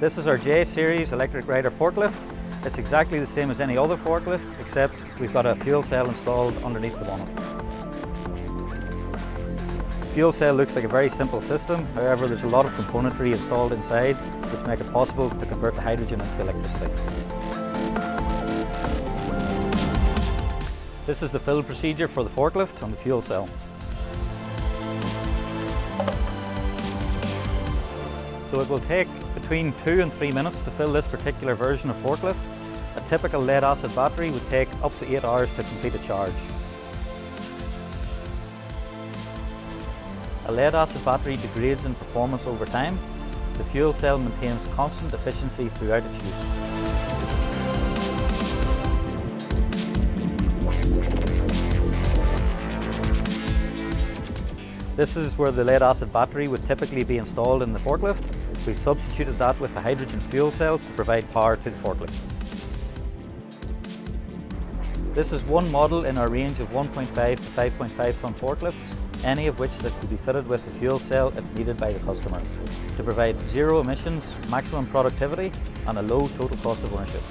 This is our J-Series electric rider forklift. It's exactly the same as any other forklift, except we've got a fuel cell installed underneath the bonnet. Fuel cell looks like a very simple system, however there's a lot of componentry installed inside which make it possible to convert the hydrogen into electricity. This is the fill procedure for the forklift on the fuel cell. So it will take between two and three minutes to fill this particular version of forklift. A typical lead acid battery would take up to eight hours to complete a charge. A lead acid battery degrades in performance over time. The fuel cell maintains constant efficiency throughout its use. This is where the lead acid battery would typically be installed in the forklift. We substituted that with the hydrogen fuel cell to provide power to the forklift. This is one model in our range of 1.5 to 5.5 ton forklifts, any of which that could be fitted with a fuel cell if needed by the customer, to provide zero emissions, maximum productivity and a low total cost of ownership.